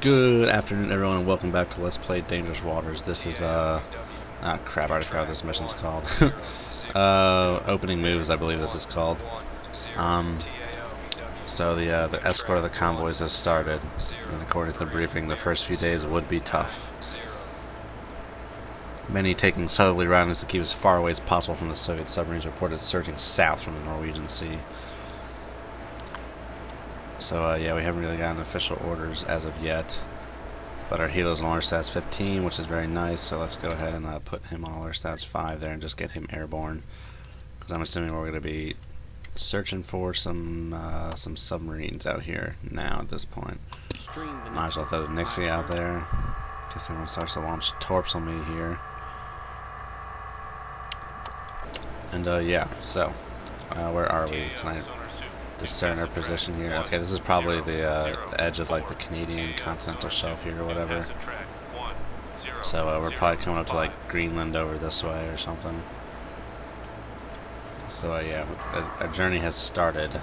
Good afternoon, everyone, and welcome back to Let's Play Dangerous Waters. This is, uh... Ah, crap, I already forgot what this mission's called. uh, opening moves, I believe this is called. Um, so the, uh, the escort of the convoys has started, and according to the briefing, the first few days would be tough. Many taking southerly rounds to keep as far away as possible from the Soviet submarines reported surging south from the Norwegian Sea. So uh, yeah, we haven't really gotten official orders as of yet. But our helo's on stats 15, which is very nice. So let's go ahead and uh, put him on our stats 5 there and just get him airborne. Because I'm assuming we're going to be searching for some uh, some submarines out here now at this point. Might as well throw Nixie out there. Case anyone starts to launch torps on me here. And uh, yeah, so uh, where are we? Can I discern our position here. Okay, this is probably the, uh, the edge of like the Canadian continental shelf here or whatever. So uh, we're probably coming up to like Greenland over this way or something. So uh, yeah, our journey has started.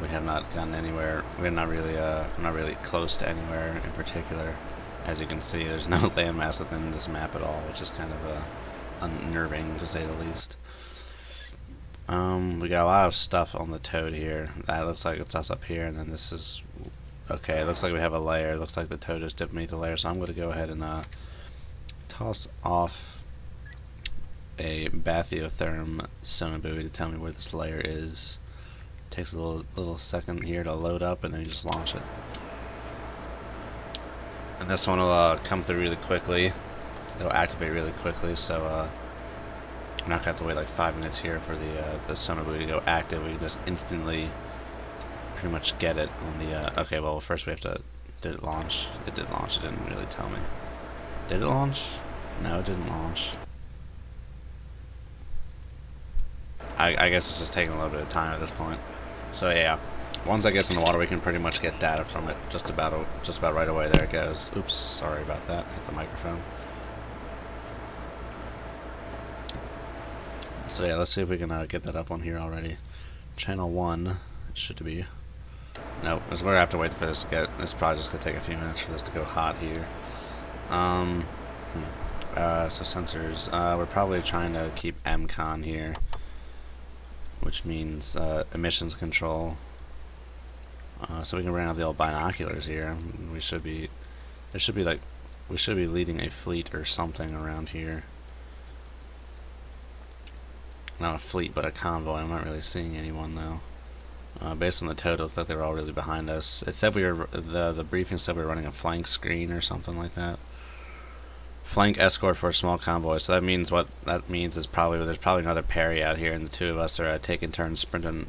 We have not gotten anywhere. We're not really, uh, not really close to anywhere in particular. As you can see, there's no landmass within this map at all, which is kind of uh, unnerving to say the least. Um, we got a lot of stuff on the toad here. That looks like it's us up here, and then this is... Okay, it looks like we have a layer. It looks like the toad is dipped beneath the layer, so I'm going to go ahead and uh, toss off a bathyotherm sonobuoy to tell me where this layer is. Takes a little little second here to load up, and then you just launch it. And this one will uh, come through really quickly. It'll activate really quickly, so uh, I'm not gonna have to wait like five minutes here for the uh, the sonobuoy to go active. We can just instantly pretty much get it on the. Uh, okay, well first we have to. Did it launch? It did launch. It didn't really tell me. Did it launch? No, it didn't launch. I, I guess it's just taking a little bit of time at this point. So yeah, once it gets in the water, we can pretty much get data from it just about just about right away. There it goes. Oops, sorry about that. Hit the microphone. So yeah, let's see if we can uh, get that up on here already. Channel 1 should be... No, nope, we're going to have to wait for this to get... It's probably just going to take a few minutes for this to go hot here. Um, hmm. uh, so sensors. Uh, we're probably trying to keep EMCON here. Which means uh, emissions control. Uh, so we can bring out the old binoculars here. We should be... There should be like... We should be leading a fleet or something around here not a fleet, but a convoy. I'm not really seeing anyone though. Uh, based on the total, it looks like they were all really behind us. It said we were the the briefing said we were running a flank screen or something like that. Flank escort for a small convoy. So that means what that means is probably there's probably another Perry out here, and the two of us are uh, taking turns sprinting,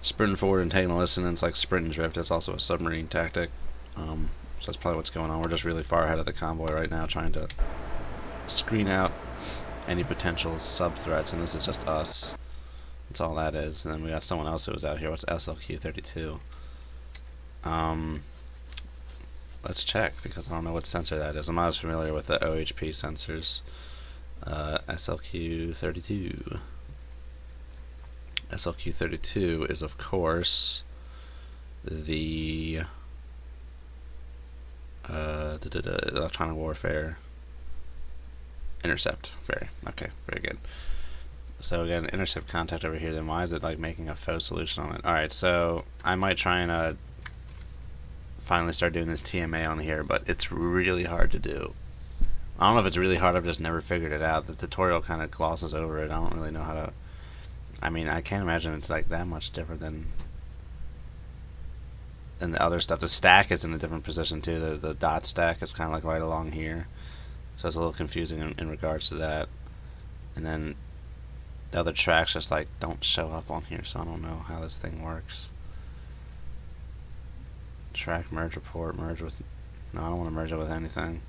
sprinting forward and taking a listen. And it's like sprint and drift. It's also a submarine tactic. Um, so that's probably what's going on. We're just really far ahead of the convoy right now, trying to screen out any potential sub-threats, and this is just us. That's all that is. And then we got someone else who was out here. What's SLQ32? Um, let's check, because I don't know what sensor that is. I'm not as familiar with the OHP sensors. Uh, SLQ32. SLQ32 is, of course, the uh, da -da -da, electronic warfare Intercept. Very. Okay, very good. So again, intercept contact over here, then why is it like making a faux solution on it? Alright, so I might try and uh, finally start doing this TMA on here, but it's really hard to do. I don't know if it's really hard, I've just never figured it out. The tutorial kind of glosses over it, I don't really know how to... I mean, I can't imagine it's like that much different than than the other stuff. The stack is in a different position too. The, the dot stack is kind of like right along here. So it's a little confusing in, in regards to that. And then the other tracks just like don't show up on here, so I don't know how this thing works. Track merge report, merge with... No, I don't want to merge it with anything.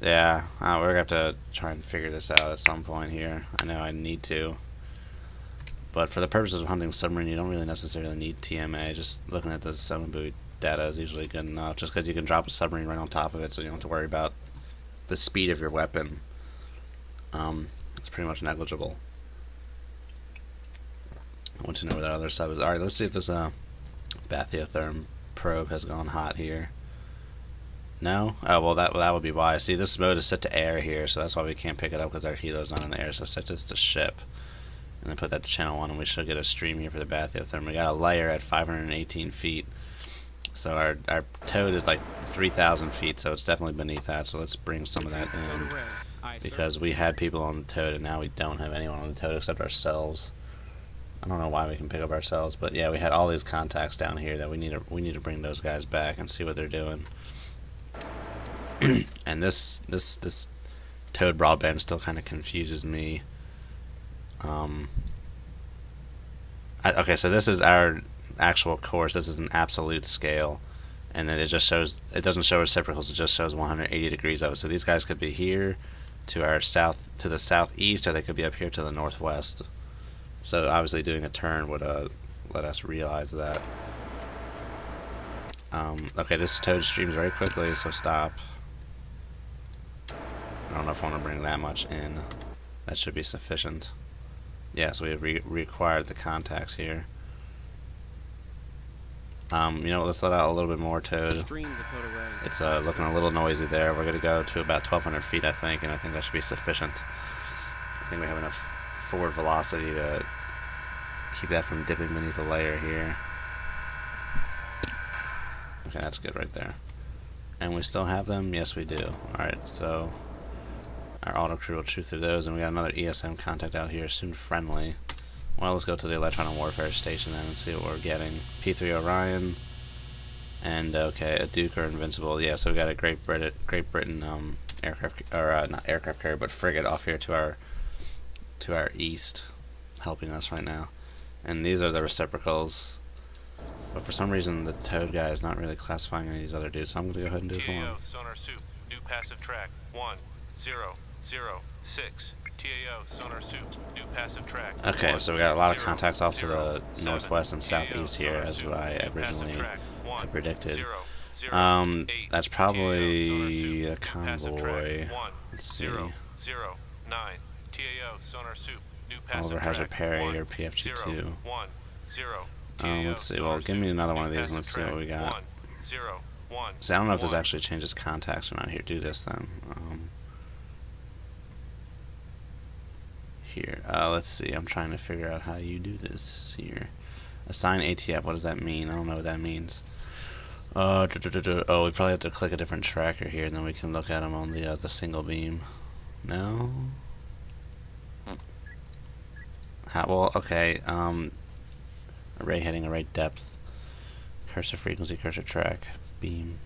Yeah, uh, we're to have to try and figure this out at some point here. I know I need to. But for the purposes of hunting submarine, you don't really necessarily need TMA. Just looking at the sonobuoy data is usually good enough. Just because you can drop a submarine right on top of it, so you don't have to worry about the speed of your weapon um, is pretty much negligible. I want to know where that other sub is. Alright, let's see if this uh, bathyotherm probe has gone hot here. No? Oh, well, that, well, that would be why. See, this mode is set to air here, so that's why we can't pick it up because our helo's not in the air. So set this to ship. And then put that to channel 1, and we should get a stream here for the bathyotherm. We got a layer at 518 feet. So our, our toad is like 3,000 feet, so it's definitely beneath that. So let's bring some of that in. Because we had people on the toad, and now we don't have anyone on the toad except ourselves. I don't know why we can pick up ourselves, but yeah, we had all these contacts down here that we need to we need to bring those guys back and see what they're doing. and this this this Toad broadband still kind of confuses me. Um, I, okay, so this is our actual course. This is an absolute scale, and then it just shows. It doesn't show reciprocals. It just shows 180 degrees of it. So these guys could be here, to our south, to the southeast, or they could be up here to the northwest. So obviously, doing a turn would uh, let us realize that. Um, okay, this toad streams very quickly, so stop. I don't know if I want to bring that much in. That should be sufficient. Yes, yeah, so we have re required the contacts here. Um, you know, let's let out a little bit more toad. It's uh, looking a little noisy there. We're going to go to about 1,200 feet, I think, and I think that should be sufficient. I think we have enough forward velocity to keep that from dipping beneath the layer here. Okay, that's good right there. And we still have them? Yes, we do. Alright, so our auto crew will chew through those, and we got another ESM contact out here, soon friendly. Well, let's go to the Electron and Warfare Station then and see what we're getting. P3 Orion, and okay, a Duke or Invincible. Yeah, so we got a Great Britain, Great Britain um, aircraft, or uh, not aircraft carrier, but frigate off here to our to our east, helping us right now. And these are the reciprocals. But for some reason, the Toad guy is not really classifying any of these other dudes, so I'm going to go ahead and do it for him. sonar soup, new passive track, 1, 0, zero six TAO sonar soup new passive track. Okay, so we got a lot of contacts off to the northwest and southeast here, as I originally had predicted. Um, that's probably a convoy. Let's see. Oliver Hazard Perry or PFG2. Um, let's see. Well, give me another one of these and let's see what we got. So I don't know if this actually changes contacts or not. Here, do this then. Um, here. Uh, let's see. I'm trying to figure out how you do this here. Assign ATF. What does that mean? I don't know what that means. Uh, oh, we probably have to click a different tracker here, and then we can look at them on the uh, the single beam. No. How, well, okay. Um, array heading, array depth, cursor frequency, cursor track, beam.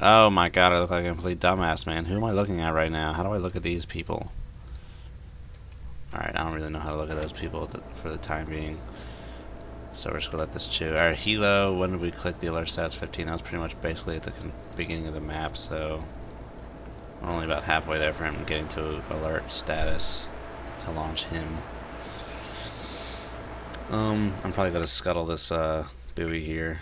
Oh my god, I look like a complete dumbass, man. Who am I looking at right now? How do I look at these people? Alright, I don't really know how to look at those people for the time being. So we're just going to let this chew. Our helo, when did we click the alert stats 15? That was pretty much basically at the beginning of the map, so we're only about halfway there for him getting to alert status to launch him. Um, I'm probably going to scuttle this uh, buoy here.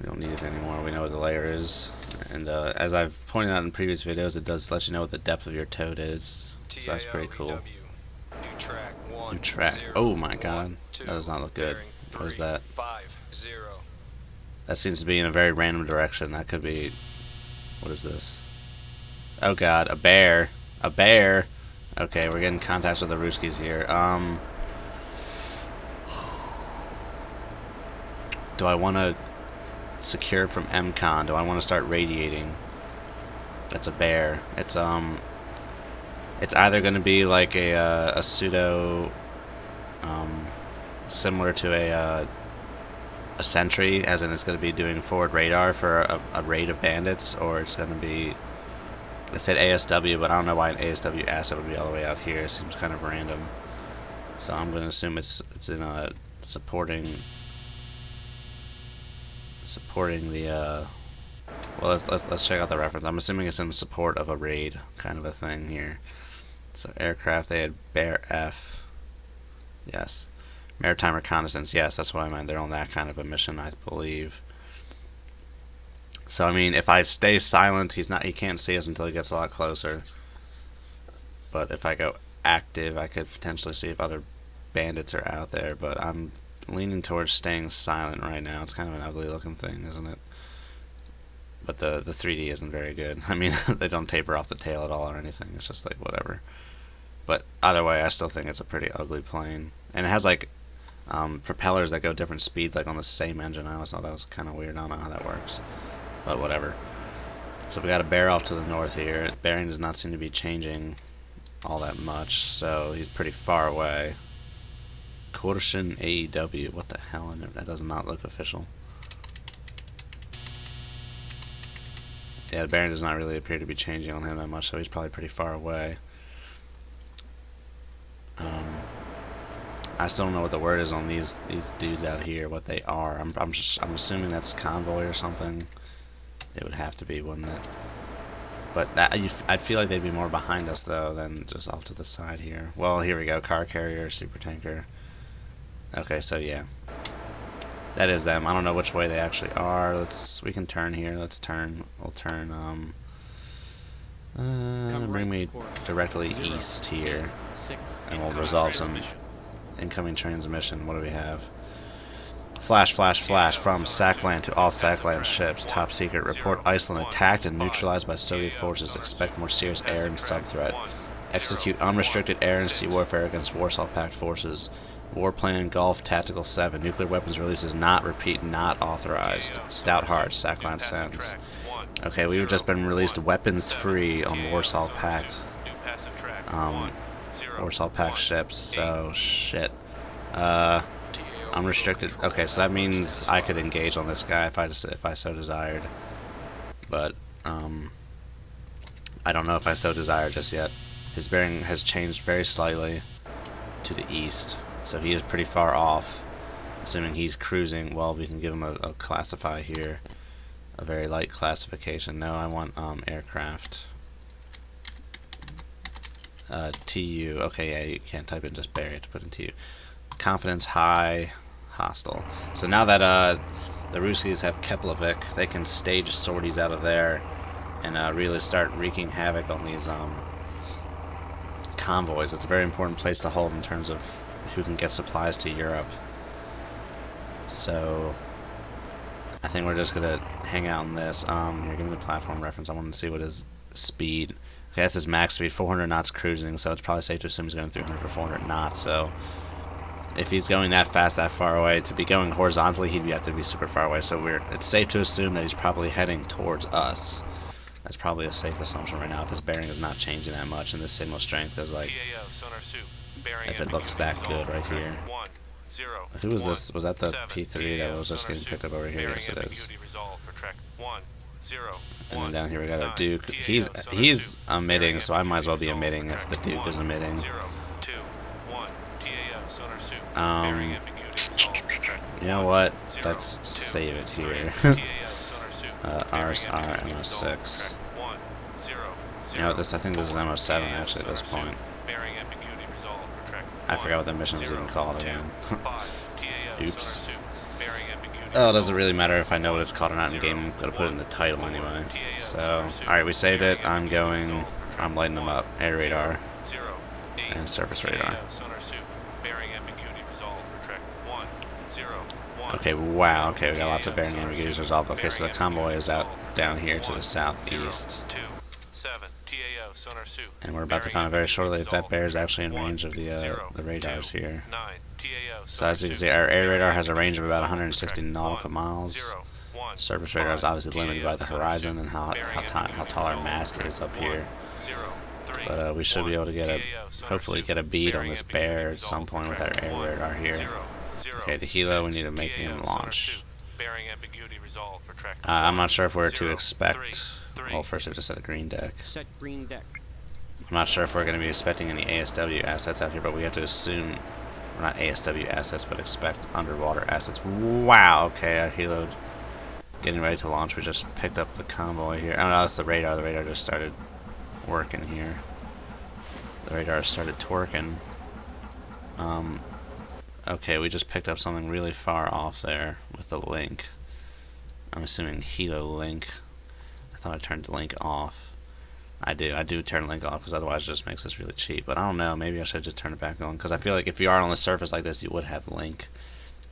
We don't need it anymore. We know what the layer is. And uh, as I've pointed out in previous videos, it does let you know what the depth of your toad is. So that's pretty cool. One, New track. Zero, oh my god. One, two, that does not look good. Three, what is that? Five, zero. That seems to be in a very random direction. That could be... What is this? Oh god, a bear. A bear! Okay, we're getting contacts with the Ruskies here. Um... Do I want to secure from EMCON? Do I want to start radiating? That's a bear. It's, um it's either going to be like a, uh, a pseudo um, similar to a uh, a sentry, as in it's going to be doing forward radar for a, a raid of bandits, or it's going to be I said ASW, but I don't know why an ASW asset would be all the way out here. It seems kind of random. So I'm going to assume it's it's in a supporting supporting the uh, well let's, let's let's check out the reference. I'm assuming it's in support of a raid kind of a thing here. So aircraft, they had Bear F. Yes. Maritime reconnaissance, yes, that's what I meant. They're on that kind of a mission, I believe. So I mean, if I stay silent, he's not. He can't see us until he gets a lot closer. But if I go active, I could potentially see if other bandits are out there. But I'm leaning towards staying silent right now. It's kind of an ugly looking thing, isn't it? But the the 3D isn't very good. I mean, they don't taper off the tail at all or anything. It's just like whatever. But either way, I still think it's a pretty ugly plane. And it has like um, propellers that go different speeds, like on the same engine. I always thought that was kind of weird. I don't know how that works, but whatever. So we got a bear off to the north here. Bearing does not seem to be changing all that much, so he's pretty far away. Korshin AEW. What the hell? That does not look official. Yeah, the bearing does not really appear to be changing on him that much, so he's probably pretty far away. Um, I still don't know what the word is on these these dudes out here. What they are. I'm I'm just I'm assuming that's convoy or something. It would have to be, wouldn't it? But that I'd feel like they'd be more behind us though than just off to the side here. Well, here we go. Car carrier, super tanker. Okay, so yeah, that is them. I don't know which way they actually are. Let's we can turn here. Let's turn. We'll turn. Um. Uh, bring me directly east here, and we'll resolve some incoming transmission. What do we have? Flash, flash, flash from SACLANT to all SACLANT ships. Top secret. Report Iceland attacked and neutralized by Soviet forces. Expect more serious air and sub threat. Execute unrestricted air and sea warfare against Warsaw Pact forces. Warplane Golf Tactical 7. Nuclear weapons releases not, repeat, not authorized. Stout Heart, SACLANT sends. Okay, we've just been released weapons free on Warsaw Pact. Um, Warsaw Pact ships, so shit. Uh, Unrestricted. Okay, so that means I could engage on this guy if I just, if I so desired. But um, I don't know if I so desire just yet. His bearing has changed very slightly to the east, so he is pretty far off. Assuming he's cruising, well, we can give him a, a classify here, a very light classification. No, I want um, aircraft. Uh, TU. Okay, yeah, you can't type in just it to put in TU. Confidence high hostile. So now that uh, the Ruskies have Keflavik, they can stage sorties out of there and uh, really start wreaking havoc on these um, convoys. It's a very important place to hold in terms of who can get supplies to Europe. So I think we're just gonna hang out in this. Um, give me the platform reference. I want to see what his speed. Okay, that's his max speed, 400 knots cruising. So it's probably safe to assume he's going 300 for 400 knots. So if he's going that fast that far away to be going horizontally he'd have to be super far away so we're it's safe to assume that he's probably heading towards us that's probably a safe assumption right now if his bearing is not changing that much and the signal strength is like if it looks that good right here. Who was this? was that the P3 that was just getting picked up over here? yes it is. and then down here we got a Duke. He's he's emitting so I might as well be emitting if the Duke is emitting um, you know what? Let's save it here. uh, RSR MO6. You know what? This I think this is MO7 actually at this point. I forgot what the mission was even called again. Oops. Oh, it doesn't really matter if I know what it's called or not in game. I'm gonna put it in the title anyway. So, alright, we saved it. I'm going. I'm lighting them up. Air radar and surface radar. Okay, wow, okay, we got lots of bearing ambiguities resolved. Okay, so the convoy is out down here to the southeast. And we're about to find out very shortly if that bear is actually in range of the uh, the radars here. So as you can see, our air radar has a range of about 160 nautical miles. Surface radar is obviously limited by the horizon and how how, how tall our mast is up here. But uh, we should be able to get a, hopefully get a bead on this bear at some point with our air radar here. Okay, the helo, we need to make him launch. Uh, I'm not sure if we're to expect... Well, first we have to set a green deck. Set green deck. I'm not sure if we're going to be expecting any ASW assets out here, but we have to assume... We're not ASW assets, but expect underwater assets. Wow, okay, our helo getting ready to launch. We just picked up the convoy here. Oh no, that's the radar. The radar just started working here. The radar started twerking. Um, Okay, we just picked up something really far off there with the link. I'm assuming helo link. I thought I turned the link off. I do. I do turn link off because otherwise it just makes this really cheap. But I don't know. Maybe I should just turn it back on because I feel like if you are on the surface like this, you would have link.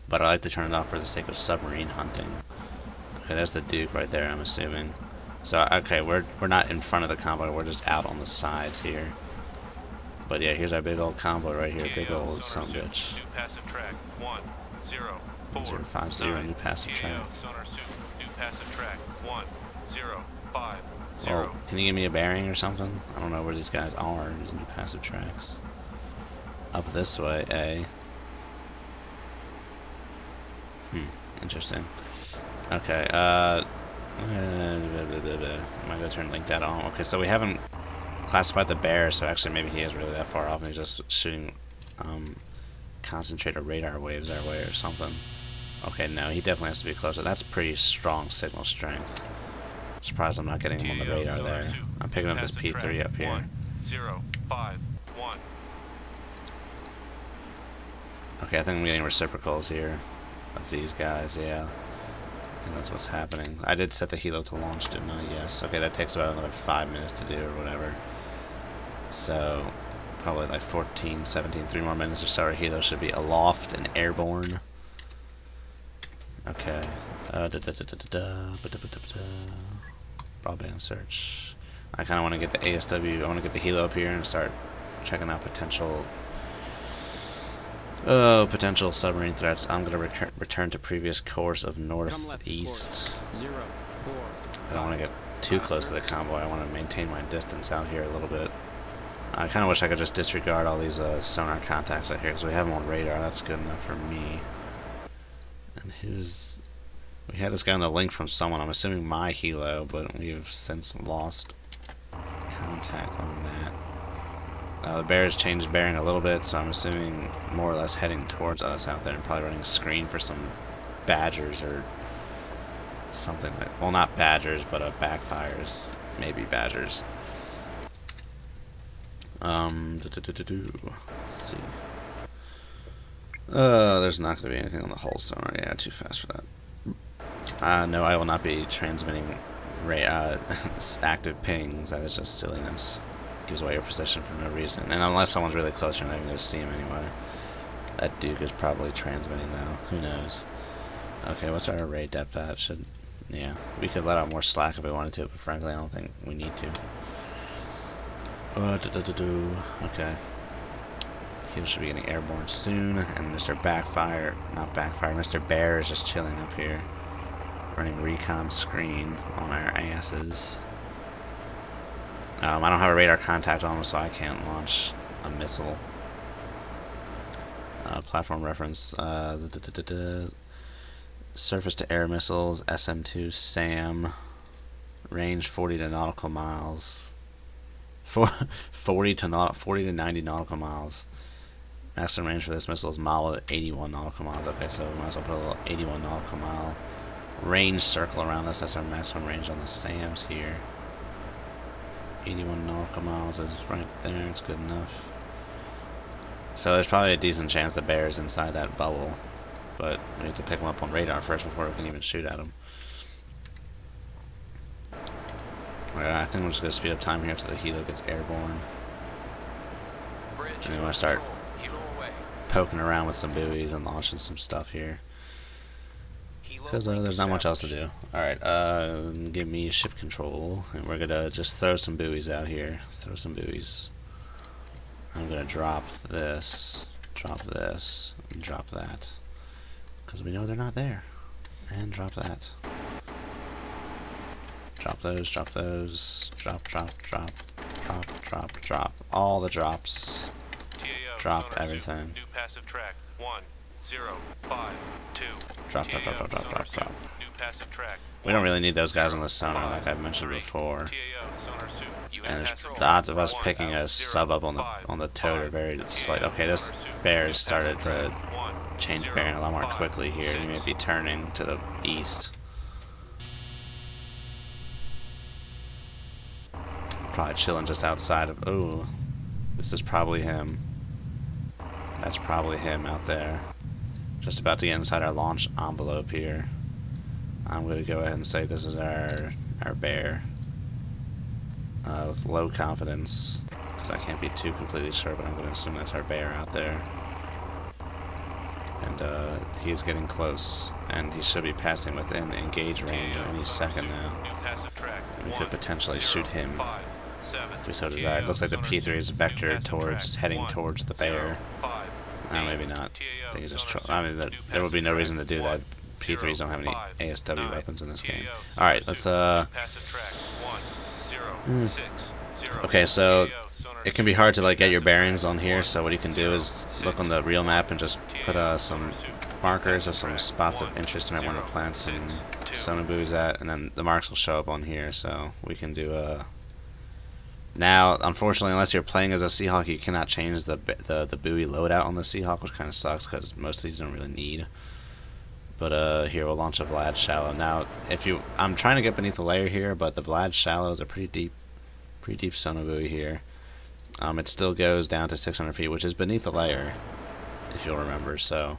but I like to turn it off for the sake of submarine hunting. Okay, there's the Duke right there, I'm assuming. So, okay, we're, we're not in front of the convoy, we're just out on the sides here. But yeah, here's our big old convoy right here, big old son bitch. New passive track. One, zero, four, Zero, five, zero, new passive track. sonar. New passive track. One, zero, five, Oh, zero. can you give me a bearing or something? I don't know where these guys are, these new passive tracks. Up this way, A. Hmm, interesting. Okay, uh... I'm gonna go turn link data on. Okay, so we haven't classified the bear, so actually maybe he is really that far off and he's just shooting um, concentrated radar waves our way or something. Okay, no, he definitely has to be closer. That's pretty strong signal strength. Surprised I'm not getting him on the radar there. I'm picking up this P3 up here. One, zero, five, one. Okay, I think I'm getting reciprocals here of these guys, yeah. I think that's what's happening. I did set the helo to launch, didn't I? Yes. Okay, that takes about another five minutes to do or whatever. So, probably like 14, 17, three more minutes or so. Our helo should be aloft and airborne. Okay. Uh, da, da, da, Broadband search. I kind of want to get the ASW, I want to get the helo up here and start checking out potential Oh, potential submarine threats. I'm gonna recur- return to previous course of northeast. I don't want to get too close to the convoy. I want to maintain my distance out here a little bit. I kind of wish I could just disregard all these uh, sonar contacts out here because we have them on radar. That's good enough for me. And who's... We had this guy on the link from someone. I'm assuming my helo, but we've since lost contact on that. Uh, the bear's changed bearing a little bit, so I'm assuming more or less heading towards us out there and probably running a screen for some badgers or something like well not badgers but uh, backfires maybe badgers. Um do, do, do, let's see. Uh there's not going to be anything on the hull sonar yeah too fast for that uh no I will not be transmitting ra uh, active pings that is just silliness gives away your position for no reason and unless someone's really close you're not even going to see him anyway that Duke is probably transmitting though who knows okay what's our array depth at should yeah, we could let out more slack if we wanted to, but frankly, I don't think we need to. Uh, do, do, do. Okay. He should be getting airborne soon, and Mr. Backfire, not Backfire, Mr. Bear is just chilling up here, running recon screen on our asses. Um, I don't have a radar contact on him, so I can't launch a missile. Uh, platform reference. Uh, da, da, da, da, surface to air missiles, SM2 SAM, range 40 to nautical miles. For 40 to naut 40 to 90 nautical miles. Maximum range for this missile is at 81 nautical miles. Okay, so we might as well put a little 81 nautical mile range circle around us. That's our maximum range on the SAMs here. 81 nautical miles is right there. It's good enough. So there's probably a decent chance the bear is inside that bubble but we have to pick him up on radar first before we can even shoot at him. Alright, I think we're just going to speed up time here so the helo gets airborne. Bridge, And we want to start control. Helo away. poking around with some buoys and launching some stuff here. Because uh, there's not much else to do. Alright, uh, give me ship control. And we're going to just throw some buoys out here. Throw some buoys. I'm to drop this, drop this, and drop that. Because we know they're not there. And drop that. Drop those, drop those, drop, drop, drop, drop, drop, drop. All the drops. TAO, Drop everything. New passive track. One, zero, five, two. Drop, drop, drop, drop, drop, drop, drop. New passive track. We don't really need those guys on the sonar like I mentioned before. TAO, sonar soup. You And the odds of us picking a sub up on the on the toad are very slight. Okay, this bear has started to change bearing a lot more quickly here. He may be turning to the east. Probably chilling just outside of. Oh, this is probably him. That's probably him out there. Just about to get inside our launch envelope here. I'm going to go ahead and say this is our our bear. Uh, with low confidence, because I can't be too completely sure, but I'm going to assume that's our bear out there. And uh, he's getting close, and he should be passing within engage range any second now. Track. We could potentially shoot him if we so desire. It looks like the P3 is vectored towards heading towards the bear. Uh, maybe not. They just sonar tro- I mean, that, there would be no reason to do that. P3s don't have any ASW weapons in this game. All right, let's uh. new passive track. One, zero, Hmm. Okay, so It can be hard to like get your bearings on here. So what you can do is look on the real map and just put uh, some TAO, sonar soup, new markers of some spots of interest you might want to plant some six, two. sonar buoys at, and then the marks will show up on here. So we can do uh Now, unfortunately, unless you're playing as a Seahawk, you cannot change the the, the buoy loadout on the Seahawk, which kind of sucks because most of these don't really need. But uh, here we'll launch a Vlad shallow. Now, if you, I'm trying to get beneath the layer here, but the Vlad shallow is a pretty deep, pretty deep sonar buoy here. Um, it still goes down to 600 feet, which is beneath the layer, if you'll remember. So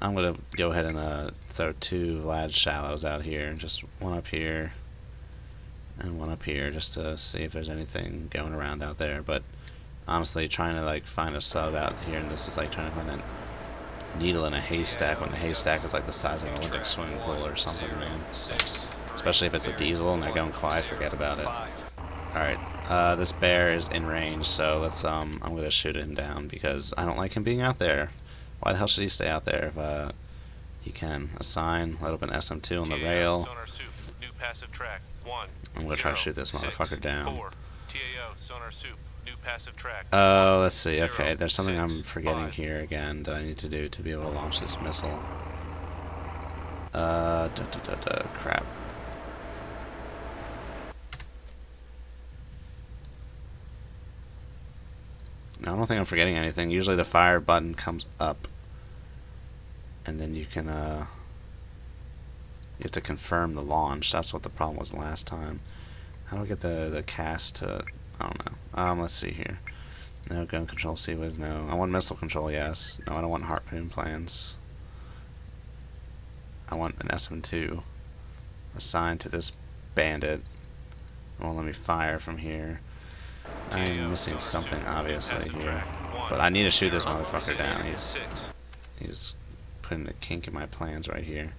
I'm gonna go ahead and uh, throw two Vlad shallows out here, just one up here and one up here, just to see if there's anything going around out there. But honestly, trying to like find a sub out here, and this is like trying to find a needle in a haystack when the haystack is like the size of an Olympic swimming pool or something, man. Especially if it's a diesel and they're going quiet, forget about it. Alright, uh, this bear is in range, so let's, um, I'm gonna shoot him down because I don't like him being out there. Why the hell should he stay out there if, uh, he can? Assign, let open SM2 on the rail. Sonar soup, new passive track. One. I'm gonna try to shoot this six, motherfucker down. Four. TAO, sonar soup, new passive track. Oh, let's see, Zero, okay, there's something I'm forgetting five. here again that I need to do to be able to launch this missile. Uh, da da da da, crap. No, I don't think I'm forgetting anything. Usually the fire button comes up. And then you can, uh... You have to confirm the launch. That's what the problem was last time. How do I get the, the cast to... I don't know. Um, let's see here. No gun control, sea with no. I want missile control, yes. No, I don't want harpoon plans. I want an SM2 assigned to this bandit. It won't let me fire from here. I'm missing something obviously here. But I need to shoot this motherfucker down. He's he's putting a kink in my plans right here.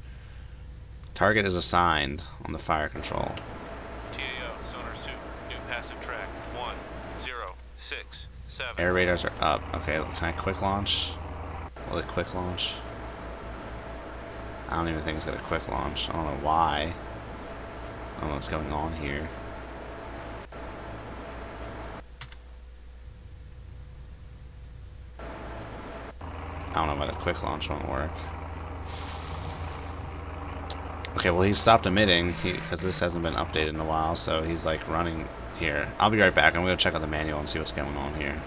Target is assigned on the fire control. TAO, sonar suit, new passive track. One, zero, six, seven. Air radars are up. Okay, can I quick launch? Will it quick launch? I don't even think it's gonna quick launch. I don't know why. I don't know what's going on here. I don't know why the quick launch won't work. Okay, well he stopped emitting because this hasn't been updated in a while, so he's like running here. I'll be right back. I'm gonna check out the manual and see what's going on here.